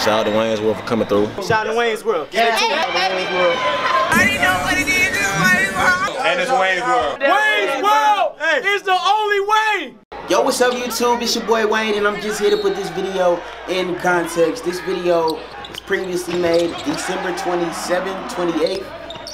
shout out to Wayne's World for coming through. Shout out to Wayne's World. Yeah. I already know what it is. It's Wayne's World. And it's Wayne's World. Wayne's World is the only way. Yo, what's up YouTube? It's your boy Wayne and I'm just here to put this video in context. This video was previously made December 27, 28,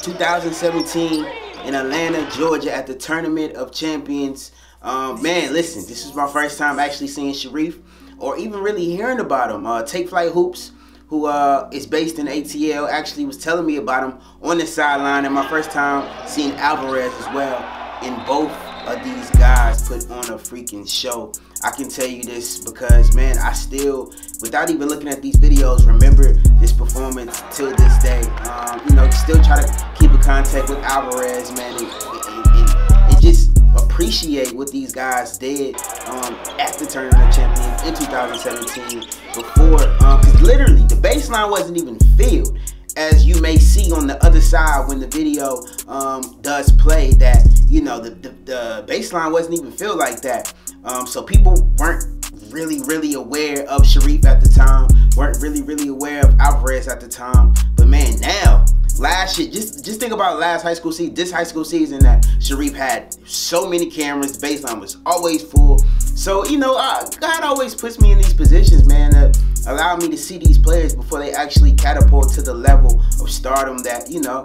2017 in Atlanta, Georgia at the Tournament of Champions. Um, man, listen, this is my first time actually seeing Sharife or even really hearing about him. Uh, Take Flight Hoops, who uh, is based in ATL, actually was telling me about him on the sideline and my first time seeing Alvarez as well in both of these guys put on a freaking show. I can tell you this because, man, I still, without even looking at these videos, remember this performance till this day. Um, you know, still try to keep in contact with Alvarez, man, and, appreciate what these guys did um, at the Tournament Champions in 2017 before, because um, literally the baseline wasn't even filled. As you may see on the other side when the video um, does play that you know the, the, the baseline wasn't even filled like that. Um, so people weren't really really aware of Sharife at the time weren't really really aware of Alvarez at the time. But man now last year just just think about last high school season this high school season that Sharife had so many cameras the baseline was always full. So you know God always puts me in these positions man that allow me to see these players before they actually catapult to the level of stardom that you know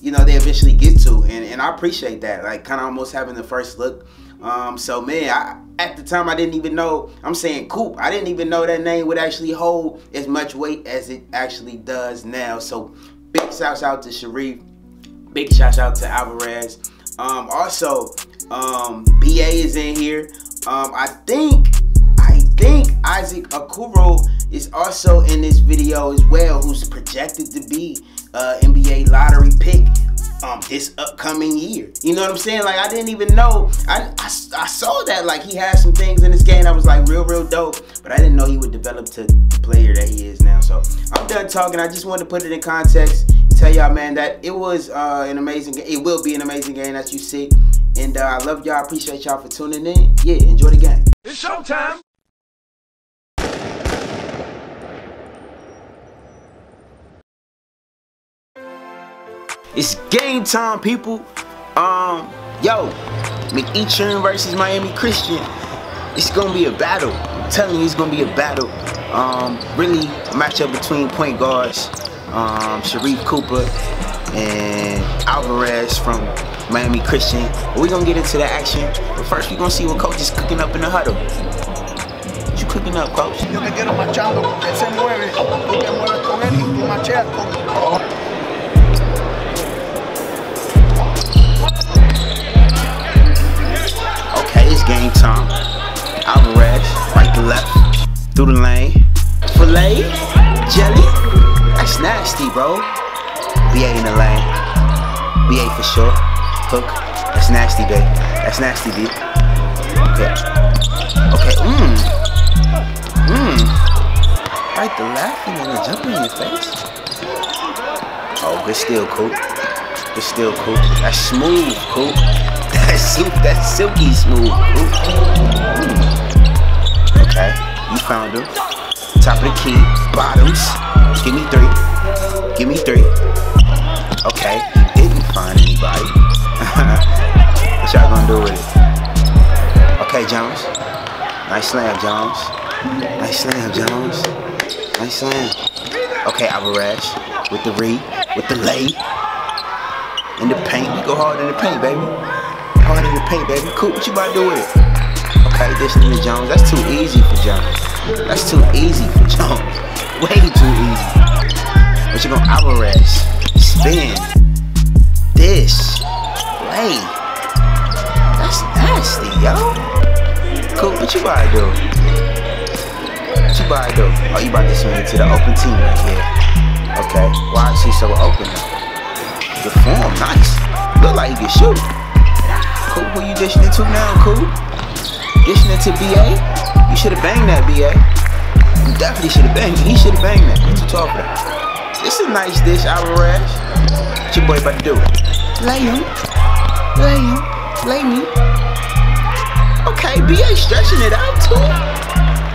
you know they eventually get to. And, and i appreciate that like kind of almost having the first look. Um, so man I, at the time i didn't even know i'm saying coop i didn't even know that name would actually hold as much weight as it actually does now. So big shouts out to Sharife big shouts out to alvarez um, also um, ba is in here um, i think i think isaac Okoro is also in this video as well, who's projected to be uh, NBA lottery pick um, this upcoming year. You know what I'm saying? Like, I didn't even know. I, I, I, saw that, like, he had some things in this game that was, like, real, real dope. But I didn't know he would develop to the player that he is now. So, I'm done talking. I just wanted to put it in context and tell y'all, man, that it was uh, an amazing game. It will be an amazing game that you see. And uh, I love y'all. Appreciate y'all for tuning in. Yeah, enjoy the game. It's showtime. It's game time, people. Um, yo, McEachern versus Miami Christian. It's gonna be a battle. I'm telling you, it's gonna be a battle. Um, really a matchup between point guards, um, Sharife Cooper and Alvarez from Miami Christian. We're gonna get into the action. But first, we're gonna see what coach is cooking up in the huddle. What you cooking up, coach? Yo le quiero machando, él se mueve, tú te mueves con él y tú macheas con... game time. Alvarez, right to left, through the lane. Filet, jelly, that's nasty, bro. BA in the lane. BA for sure. Hook, that's nasty, babe. That's nasty, B. Okay. Okay, mmm. Mmm. Right to left and then a jump in your face. Oh, good steal, Coop. Good still cool. That's smooth, cool. That's silk, that's silky smooth. Mm. Okay, you found him. Top of the key, bottoms. Give me three. Give me three. Okay, you didn't find anybody. what y'all gonna do with it? Okay, Jones. Nice slam, Jones. Nice slam, Jones. Nice slam. Okay, Alvarez with the read, with the lay. In the paint, we go hard in the paint, baby. Hard in the paint, baby. Cool, what you about to do with it? Okay, this nigga Jones. That's too easy for Jones. That's too easy for Jones. Way too easy. But you gonna Alvarez. Spin. This. Play. That's nasty, yo. Cool, what you about to do? What you about to do? Oh, you about to swing to the open team right here. Okay, why is he so open? The form, nice. Look like he can shoot. Cool, who you dishing it to now, cool? Dishing it to BA? You should have banged that, BA. You definitely should have banged it. He should have banged that. What you talking about? This is a nice dish, Alvarez. What your boy about to do? Lay him. Lay him. Lay me. Okay, BA stretching it out too.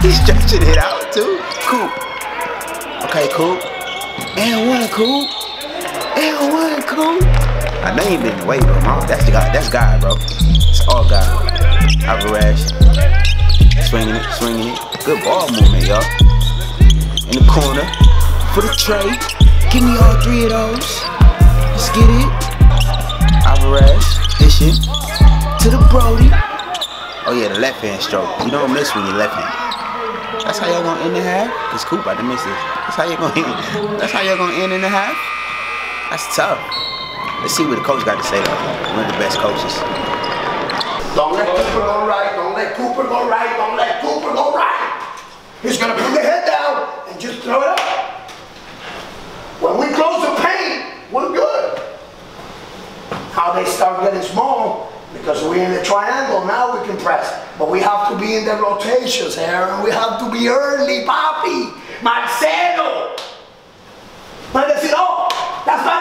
He's stretching it out too. Coop. Okay, Coop. And one, Coop. And one, I know you been away, bro. That's the guy. That's God, bro. It's all God. Alvarez. Swinging it, swinging it. Good ball movement, y'all. In the corner. For the tray. Give me all three of those. Let's get it. Alvarez. Dishing. To the Brody. Oh yeah, the left hand stroke. You don't miss when you're left hand. That's how y'all gonna end the half? Cause Coop about to miss this. That's how y'all gonna end. That's how y'all gonna end in the half? That's tough. Let's see what the coach got to say though. One of the best coaches. Don't let Cooper go right. Don't let Cooper go right. Don't let Cooper go right. He's gonna put the head down and just throw it up. When we close the paint, we're good. How they start getting small, because we're in the triangle, now we can press. But we have to be in the rotations, Aaron. We have to be early, Papi. Marcelo. But they say, oh, that's my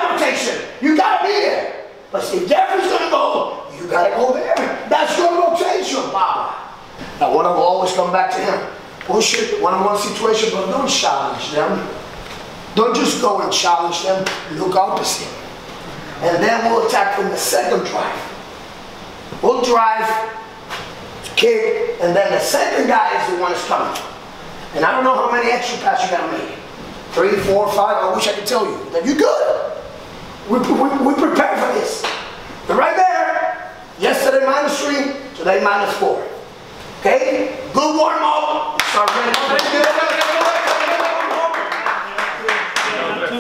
You gotta be there. But see, Jeffrey's gonna go, you gotta go there. That's your rotation, Papa. Now, one of will always come back to him. Push it, one-on-one situation, but don't challenge them. Don't just go and challenge them, look opposite. And then we'll attack from the second drive. We'll drive, kick, and then the second guy is the one that's coming. And I don't know how many extra passes you gotta make. Three, four, five, I wish I could tell you. That you're good. We, we, we prepare for this. They're right there. Yesterday minus three, today minus four. Okay? Good warm up. Start ready.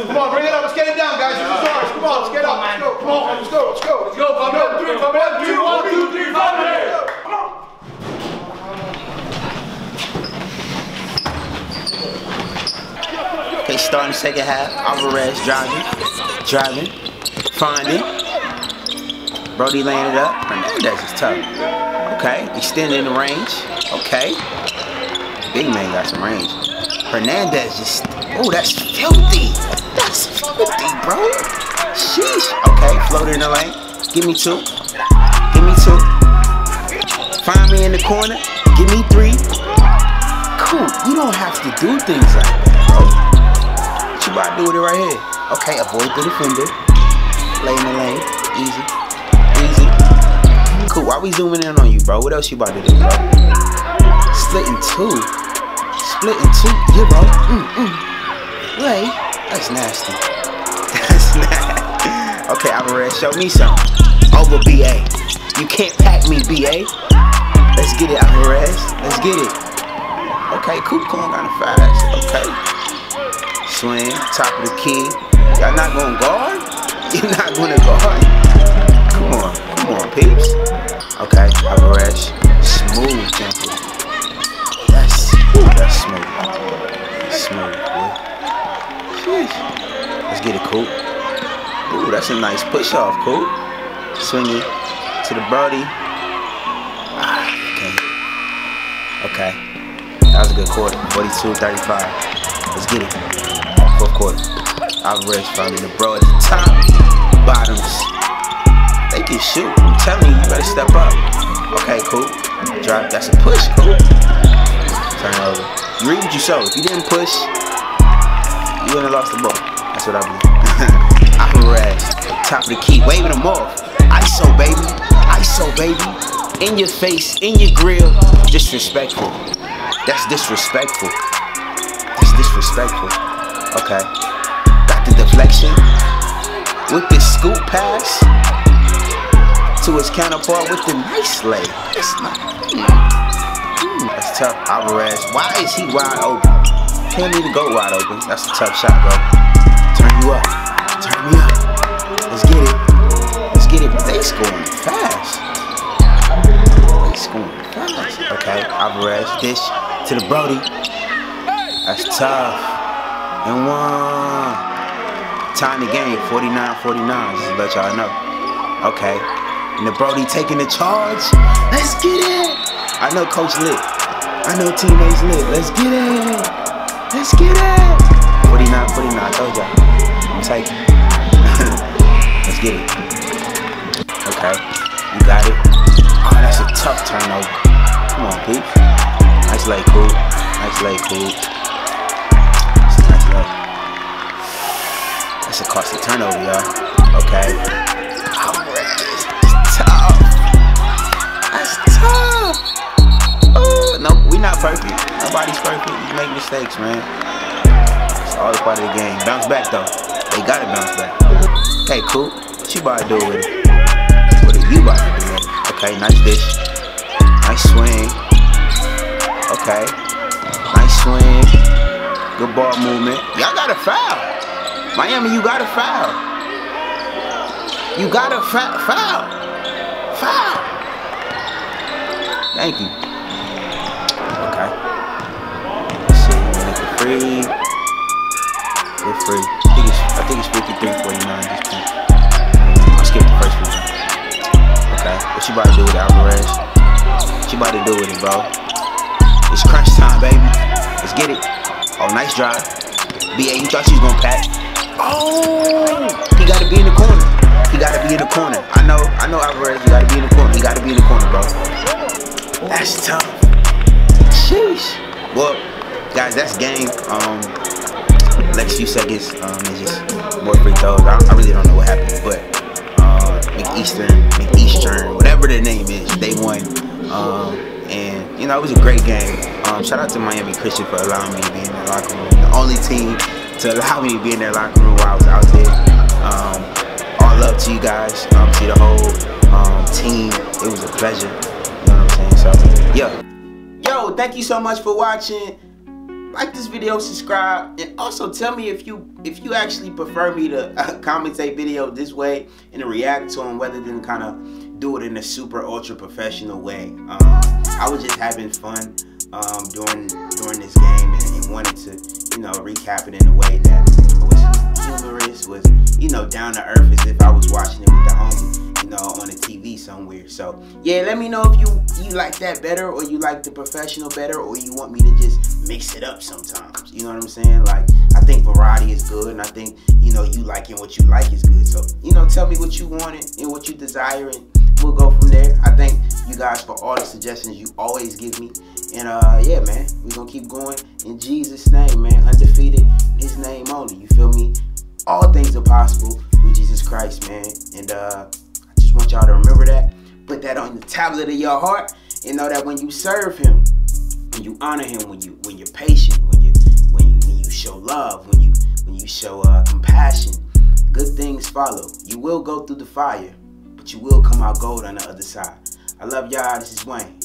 Come on, bring it up. Let's get it down, guys. This is ours. Come on, let's get up. Let's go. Come on, let's go. Let's go. Let's go. Five minutes. Three. Five minutes. Two. One, two, three. Five minutes. Come on. Okay, starting the second half. Alvarez driving, driving, finding. Brody laying it up. Hernandez is tough. Okay, extending the range. Okay. Big man got some range. Hernandez just, oh, that's filthy. That's filthy, bro. Sheesh. Okay, floater in the lane. Give me two. Give me two. Find me in the corner. Give me three. Cool. You don't have to do things like that, bro. What you about to do with it right here? Okay, avoid the defender. Lay in the lane. Easy. Easy. Cool. Why we zooming in on you, bro? What else you about to do, bro? Splitting two. Splitting two. Yeah, bro. Mm, mm. Lay. That's nasty. That's nasty. Okay, Alvarez, show me something. Over BA. You can't pack me, BA. Let's get it, Alvarez. Let's get it. Okay, Coop going kind of fast. Okay. Swing, top of the key. Y'all not gonna guard? You're not gonna guard. Come on, come on, peeps. Okay, Alvarez. Smooth tempo. That's, ooh, that's smooth. Smooth, boy. Sheesh. Let's get it, Coop. Ooh, that's a nice push off, Coop. Swinging to the Brody. Ah, okay. Okay. That was a good quarter. 42 35. Let's get it. Fourth quarter. Alvarez from the bro at the top. Bottoms. They can shoot. I'm telling you, you better step up. Okay, cool. Drop. That's a push, cool. Turn over. You read what you saw. If you didn't push, you wouldn't have lost the ball. That's what I believe. Alvarez. Top of the key. Waving them off. ISO, oh, baby. ISO, oh, baby. In your face, in your grill. Disrespectful. That's disrespectful. That's disrespectful. Okay. The deflection. With this scoop pass to his counterpart with the nice lay. That's not. Mm. That's tough. Alvarez. Why is he wide open? Can't even go wide open. That's a tough shot, bro. Turn you up. Turn me up. Let's get it. Let's get it. They scoring fast. They scoring fast. Okay. Alvarez. Dish to the Brody. That's tough. And one. Time the game, 49-49, just to let y'all know. Okay. And the Brody taking the charge. Let's get it. I know Coach lit. I know teammates lit. Let's get it. Let's get it. 49-49, I told y'all. I'm taking. Let's get it. Okay. You got it. Oh, that's a tough turnover. Come on, Pete. Nice lay, cool. Nice lay, cool. That's a costly turnover, y'all. Okay. Alvarez is tough. That's tough. Oh, no, we not perfect. Nobody's perfect. You make mistakes, man. It's all a part of the game. Bounce back, though. They gotta bounce back. Okay, cool. What you about to do with it? What are you about to do with it? Okay, nice dish. Nice swing. Okay. Nice swing. Good ball movement. Y'all got a foul. Miami, you got a foul. You got a foul. Foul. Thank you. Okay. Let's see. Make it free. We're free. I think it's, I think it's 53.49 this point. I'll skip the first one. Okay. What you about to do with it, Alvarez? What you about to do with it, bro? It's crunch time, baby. Let's get it. Oh, nice drive. BA, you thought she was gonna pack. Oh, he gotta be in the corner. He gotta be in the corner. I know, I know Alvarez, you gotta be in the corner. He gotta be in the corner, bro. That's tough. Sheesh. Well, guys, that's game. Um, next few seconds, um, is just more free throws. I, I really don't know what happened, but uh, McEastern, McEastern, whatever the name is, they won. Um, and you know, it was a great game. Um, shout out to Miami Christian for allowing me to be in the locker room. The only team to allow me to be in their locker room while I was out there. Um, all love to you guys. Um, to the whole um, team. It was a pleasure. You know what I'm saying? So, yeah. Yo, thank you so much for watching. Like this video, subscribe, and also tell me if you if you actually prefer me to uh, commentate video this way and react to them, rather than kind of do it in a super ultra professional way. Um, I was just having fun um, during during this game and, and wanted to you know recap it in a way that was humorous, was you know down to earth as if I was watching it with the homie, you know, on the TV somewhere. So yeah, let me know if you you like that better or you like the professional better or you want me to just mix it up sometimes. You know what I'm saying? Like I think variety is good and I think you know you liking what you like is good. So you know, tell me what you wanted and what you desire and we'll go from there. I thank you guys for all the suggestions you always give me. And uh yeah, man, we're gonna keep going in Jesus' name, man. Undefeated, his name only. You feel me? All things are possible with Jesus Christ, man. And uh I just want y'all to remember that. Put that on the tablet of your heart and know that when you serve him, when you honor him, when you when you're patient, when you when you, when you show love, when you when you show uh, compassion, good things follow. You will go through the fire, but you will come out gold on the other side. I love y'all. This is Wayne.